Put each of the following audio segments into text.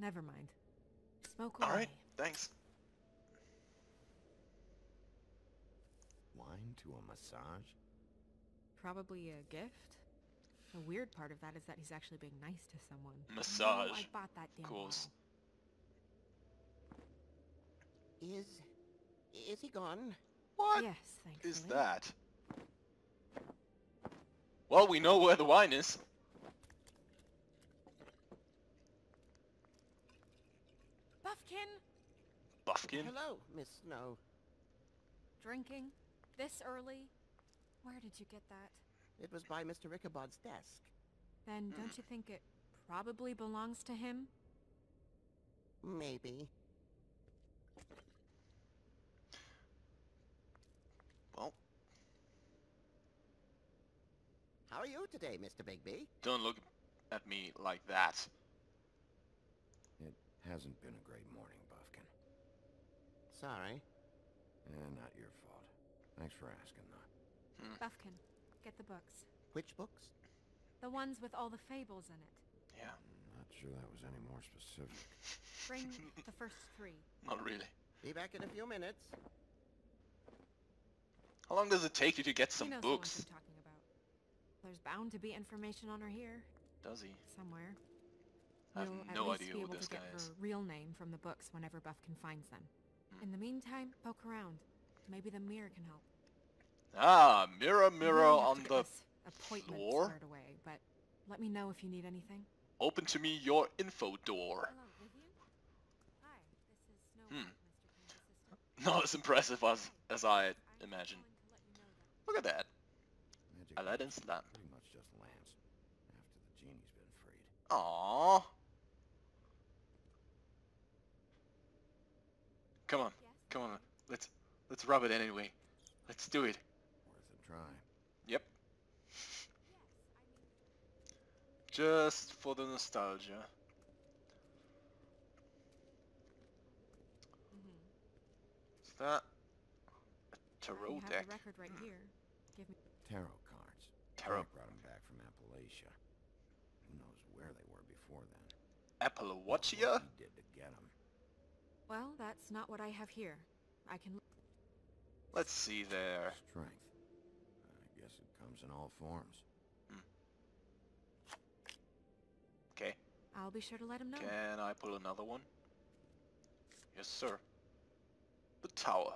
Never mind. Smoke away. Alright, thanks. Wine to a massage? Probably a gift. The weird part of that is that he's actually being nice to someone. No, Massage. I bought that damn course. Is... is he gone? What Yes, is that? Well, we know where the wine is. Bufkin! Bufkin. Hello, Miss Snow. Drinking? This early? Where did you get that? It was by Mr. Ichabod's desk. Then don't you think it probably belongs to him? Maybe. Well, How are you today, Mr. Bigby? don't look at me like that. It hasn't been a great morning, Bufkin. Sorry. Eh, not your fault. Thanks for asking, though. Bufkin, get the books. Which books? The ones with all the fables in it. Yeah, Not sure that was any more specific. Bring the first three. not really. Be back in a few minutes. How long does it take you to get He some knows the ones books? I'm talking about. There's bound to be information on her here, Does he? somewhere. I have We'll at no least idea be who able this to get guy her is. real name from the books whenever Bufkin finds them. Hmm. In the meantime, poke around. Maybe the mirror can help. Ah, mirror, mirror on the this floor? squared away, but let me know if you need anything. Open to me your info door. Hello, Vivian. Hi, this is Snow Hmm. White, Mr. King's assistant. Not as impressive as, as I I'm imagined. calling to let you know that Look at that. Magic Aladdin's lamps lamp. Pretty much just lamps. After the genie's been freed. Aww. Come on, Yes? come on. Let's let's rub it anyway. Let's do it. Worth a try. Yep. Yes, I mean, Just for the nostalgia. mhm. Is that a I tarot have deck? the record right here. Give me. Tarot cards. Tarot. brought brought 'em back from Appalachia. Who knows where they were before then. Appalachia? He did to get 'em. Well, that's not what I have here. I can. Let's see there. Strength. I guess it comes in all forms. Okay. I'll be sure to let him know. Can I pull another one? Yes, sir. The tower.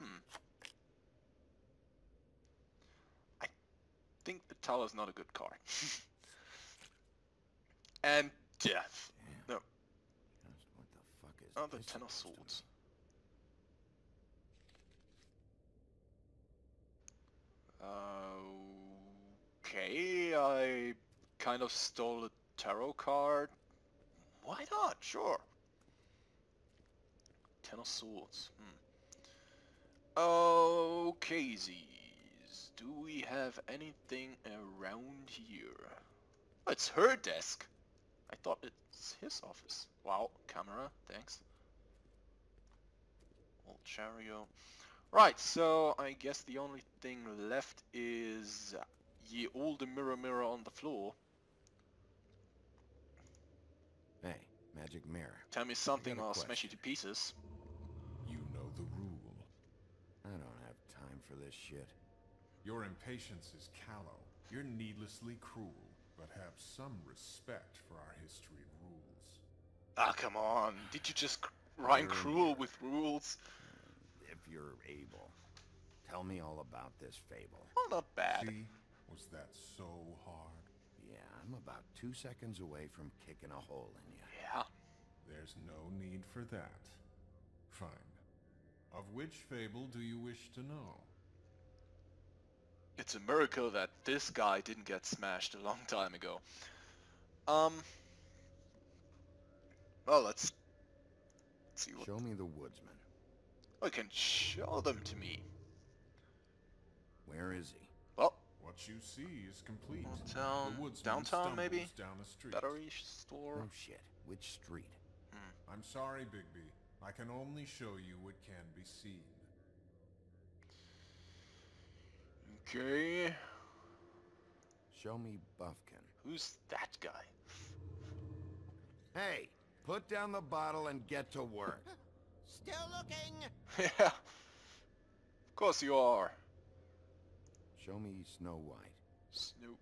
Hmm. I think the tower's not a good card. and death. Damn. No. Just what the fuck is Oh, the Ten of supposed to Swords. Okay, I kind of stole a tarot card. Why not? Sure. Ten of Swords. Hmm. Okay, Z's. Do we have anything around here? Oh, it's her desk. I thought it's his office. Wow, camera, thanks. Old chariot. Right, so I guess the only thing left is ye old mirror mirror on the floor. Hey, magic mirror. Tell me something or I'll smash you to pieces. You know the rule. I don't have time for this shit. Your impatience is callow. You're needlessly cruel, but have some respect for our history and rules. Ah, come on. Did you just rhyme cruel with rules? If you're able, tell me all about this fable. Well, not bad. See? Was that so hard? Yeah, I'm about two seconds away from kicking a hole in you. Yeah. There's no need for that. Fine. Of which fable do you wish to know? It's a miracle that this guy didn't get smashed a long time ago. Um. Well, let's, let's see what Show me the woodsman. I can show them to me. Where is he? Well, What you see is complete. Downtown- the woodsman downtown, maybe? Down a street. battery store. Oh shit. Which street? I'm sorry, Bigby. I can only show you what can be seen. Okay. Show me Bufkin. Who's that guy? Hey, put down the bottle and get to work. Still looking. yeah. Of course you are. Show me Snow White. Snoop.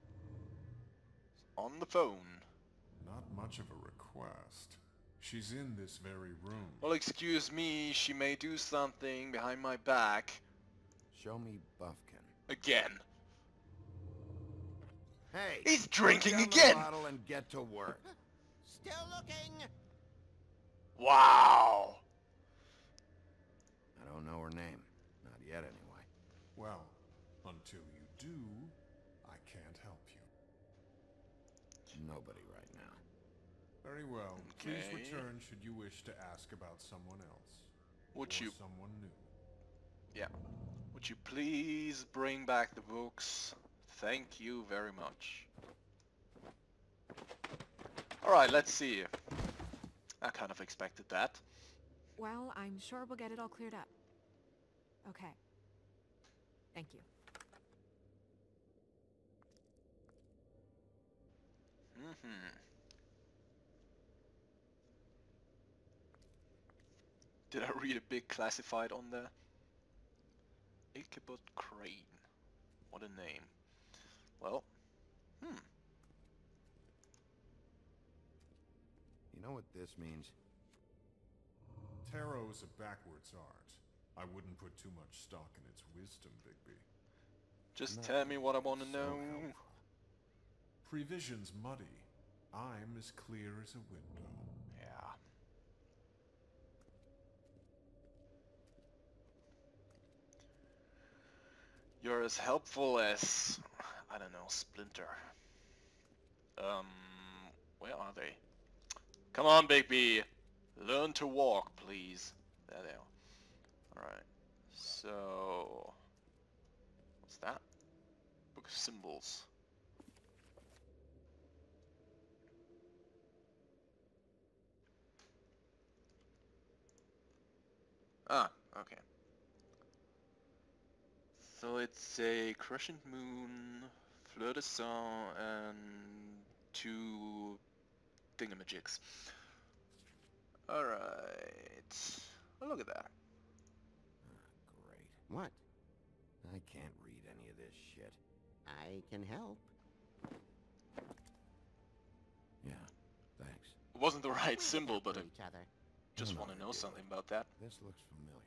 On the phone. Not much of a request. She's in this very room. Well, excuse me, she may do something behind my back. Show me Bufkin. Again. Hey! He's drinking again! Bottle and get to work. Still looking. Wow! I don't know her name. Not yet, anyway. Well, until you do, I can't help you. Nobody right now. Very well. Please return should you wish to ask about someone else. Would or you someone new. Yeah. Would you please bring back the books? Thank you very much. Alright, let's see. I kind of expected that. Well, I'm sure we'll get it all cleared up. Okay. Thank you. hmm Did I read a big classified on there? Ichabod Crane. What a name. Well, hmm. You know what this means? Tarot is a backwards art. I wouldn't put too much stock in its wisdom, Bigby. Just No, tell me what I want to so know. helpful. Prevision's muddy. I'm as clear as a window. You're as helpful as, I don't know, Splinter. Um, where are they? Come on, Bigby! Learn to walk, please. There they are. Alright. So... What's that? Book of Symbols. Ah, okay. So it's a Crescent Moon, Fleur de Sang, and two thingamajigs. Alright. Oh, look at that. Ah, great. What? I can't read any of this shit. I can help. Yeah, thanks. It wasn't the right symbol, but I just want to know something about that. This looks familiar.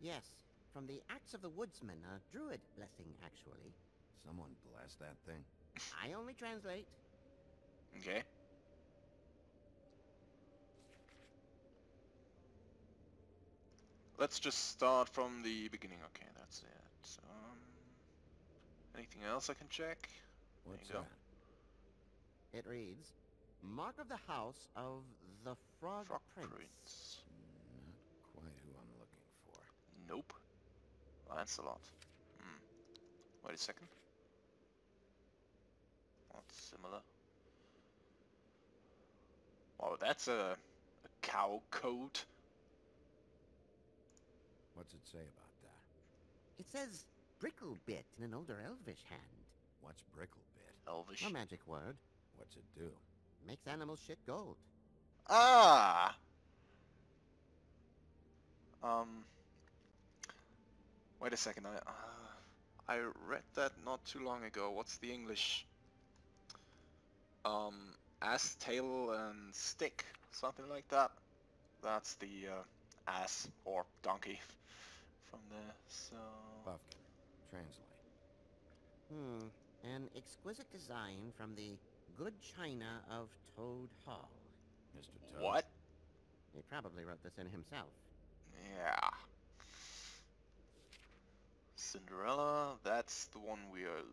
Yes, from the Axe of the Woodsman, a druid blessing, actually. Someone bless that thing. I only translate. Okay. Let's just start from the beginning. Okay, that's it. Um, anything else I can check? What's you go. that? It reads, Mark of the House of the Frog, Frog Prince. Prince. Not quite who I'm looking for. Nope. Lancelot. Hmm. Wait a second. That's similar. Oh, that's a, a cow coat. What's it say about that? It says Bricklebrit in an older elvish hand. What's Bricklebrit? Elvish. A magic word. What's it do? Makes animals shit gold. Ah! Um. Wait a second. I uh, I read that not too long ago. What's the English? Um, ass, tail, and stick, something like that. That's the uh, ass or donkey from there. So. Bufkin. Translate. Hmm. An exquisite design from the good china of Toad Hall. Mr. Toad. What? He probably wrote this in himself. Yeah. Cinderella, that's the one we are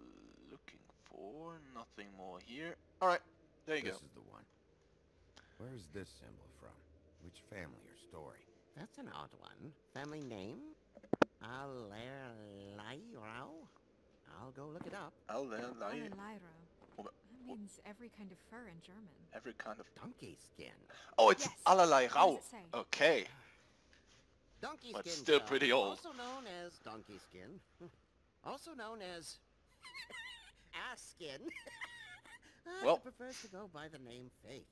looking for. Nothing more here. Alright, there you this go. is the one. Where is this symbol from? Which family or story? That's an odd one. Family name? Allerleirauh? I'll go look it up. Allerlei, Lyra. Well, That means every kind of fur in German. every kind of... Donkey skin. Oh, it's Yes. allerlei What rau. does it say? Okay. Donkey But skin. still sir, pretty old. Also known as donkey skin. Also known as ass skin. Well- he prefers to go by the name Faith.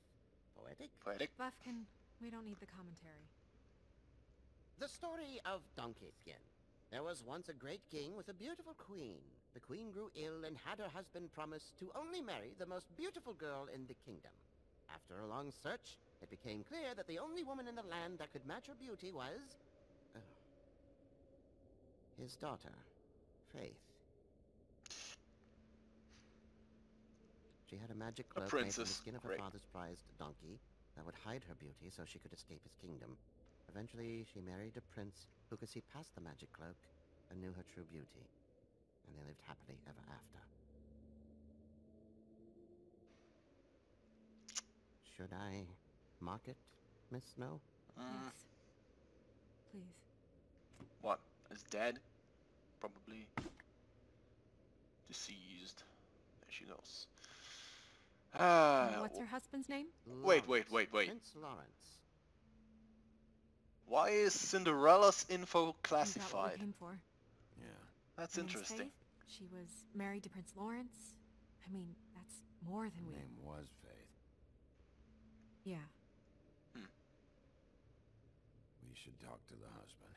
Poetic? Poetic. Bufkin, we don't need the commentary. The story of Donkey Skin. There was once a great king with a beautiful queen. The queen grew ill and had her husband promise to only marry the most beautiful girl in the kingdom. After a long search, it became clear that the only woman in the land that could match her beauty was... uh, his daughter, Faith. She had a magic A cloak made from the skin of her Great. father's prized donkey that would hide her beauty so she could escape his kingdom. Eventually, she married a prince who could see past the magic cloak and knew her true beauty. And they lived happily ever after. Should I mark it, Miss Snow? Mm, Yes. Please. what? Is dead? Probably. Deceased. There she goes. Ah. And What's her husband's name? Wait, wait, wait, wait. Prince Lawrence. Why is Cinderella's info We got what classified? we came for. Yeah. That's Name's interesting. Faith. She was married to Prince Lawrence. I mean, that's more than Her we. name was Faith. Yeah. We should talk to the husband.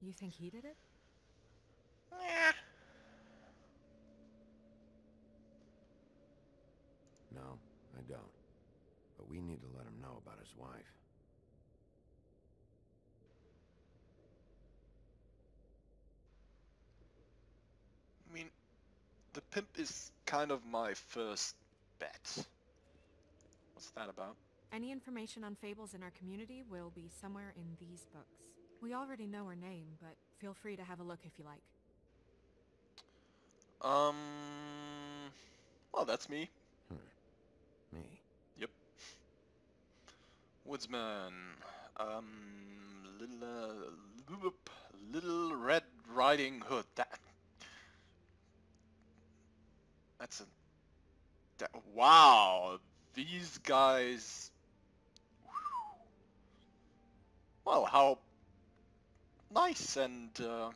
You think he did it? Eh, No, I don't. But we need to let him know about his wife. I mean, the pimp is kind of my first bet. What's that about? Any information on fables in our community will be somewhere in these books. We already know her name, but feel free to have a look if you like. Um. Well, that's me. Me. Yep. Woodsman. Um. Little, uh, little Red Riding Hood. That. That's a. That, wow. These guys. Well, how nice and uh,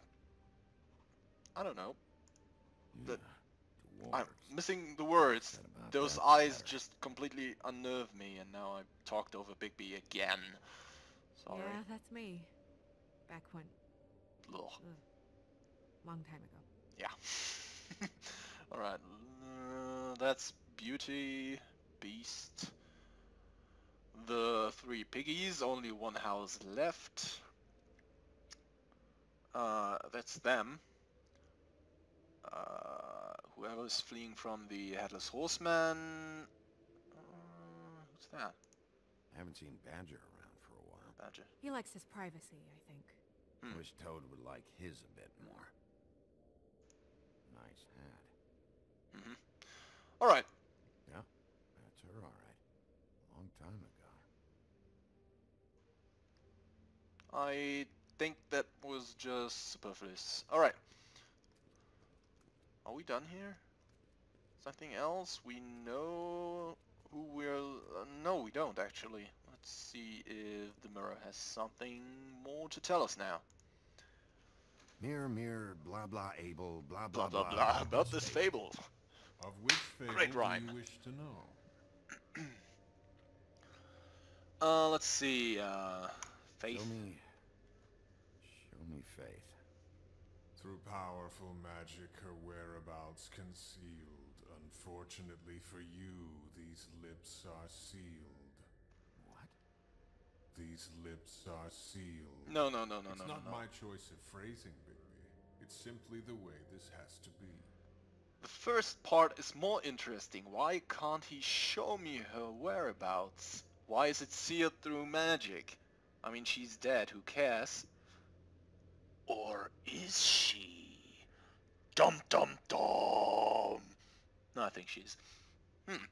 I don't know. Yeah. The- I'm missing the words. Those eyes better. just completely unnerved me, and now I talked over Bigby again. Sorry. Yeah, that's me. Back when, Ugh. long time ago. Yeah. All right. Uh, that's Beauty, Beast. The three piggies. Only one house left. Uh, that's them. Uh, whoever's fleeing from the headless horseman. Uh, who's that? I haven't seen Badger around for a while. Badger. He likes his privacy, I think. Hmm. Wish Toad would like his a bit more. Nice hat. Mm-hmm. All right. Yeah, that's her, all right. Long time ago. I think that was just superfluous. Alright. Are we done here? Something else? We know who we're... Uh, no, we don't actually. Let's see if the mirror has something more to tell us now. Mirror, mirror, blah blah able, blah Blah blah blah blah about this fable. Of which fable Great do rhyme. you wish to know? Uh, let's see, uh... Faith? Show me. Show me faith. Through powerful magic, her whereabouts concealed. Unfortunately for you, these lips are sealed. What? These lips are sealed. No, no, no, no, it's no, not no, no. my choice of phrasing, Bigby. It's simply the way this has to be. The first part is more interesting. Why can't he show me her whereabouts? Why is it sealed through magic? I mean, she's dead, who cares? Or is she? Dum dum dum! No, I think she's... Hmm.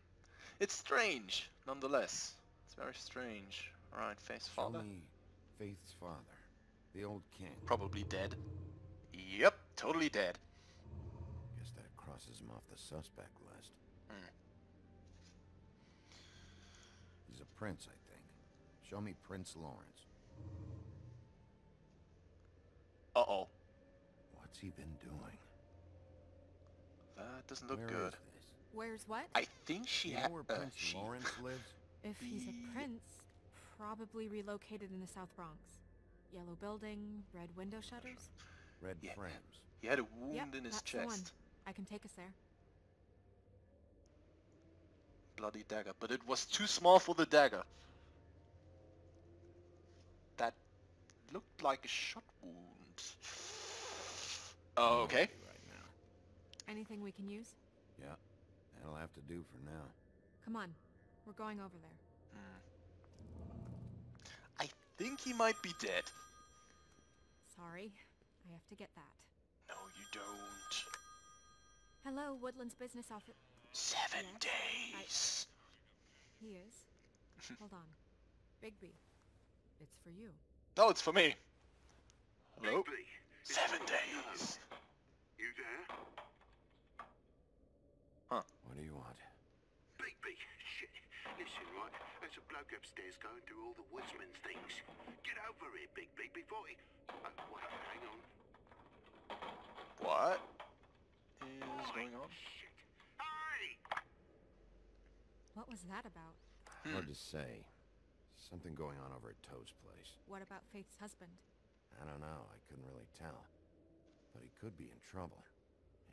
It's strange, nonetheless. It's very strange. Alright, Show father. me Faith's father. The old king. Probably dead. Yep, totally dead. Guess that crosses him off the suspect list. Hmm. He's a prince, I think. Show me Prince Lawrence. Uh-oh. What's he been doing? That doesn't look Where good. is this? Where's what? I think she You had know where uh, Prince she- Lawrence lives? If he's a prince, probably relocated in the South Bronx. Yellow building, red window shutters. Red Yeah. frames. He had a wound Yep, in his that's the one. chest. I can take us there. Bloody dagger, but it was too small for the dagger. That looked like a shot wound. Oh, okay. Right now. Anything we can use? Yeah, that'll have to do for now. Come on. We're going over there. Hmm. I think he might be dead. Sorry. I have to get that. No, you don't. Hello, Woodland's business office. Seven Yes, days. He is. Hold on. Bigby. It's for you. No, it's for me. Hello? Bigby, Seven days. You there? Huh. What do you want? Bigby, shit. Listen, right, there's a bloke upstairs going through all the woodsman's things. Get over here, Bigby, before he... Uh, oh, wait, hang on. What is going on? Shit. Hey! What was that about? Hard hmm. to say. Something going on over at Toad's place. What about Faith's husband? I don't know. I couldn't really tell. But he could be in trouble.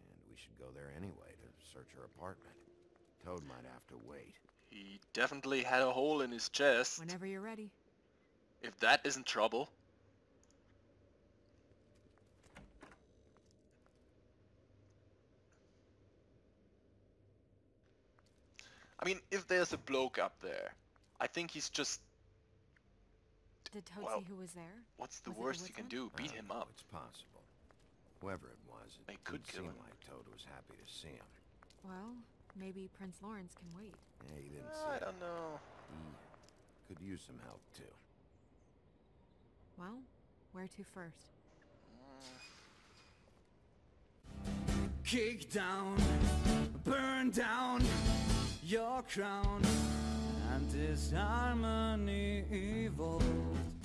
And we should go there anyway to search her apartment. Toad might have to wait. He definitely had a hole in his chest. Whenever you're ready. If that isn't trouble. I mean, if there's a bloke up there, I think he's just... Did Toad Well, see who was there? What's the Was worst you can do? Beat I him don't up. It's possible. Whoever it was, it They could kill seem him. like Toad was happy to see him. Well, maybe Prince Lawrence can wait. Yeah, he didn't uh, I say. don't know. He could use some help too. Well, where to first? Kick down, burn down your crown, and disharmony evolved.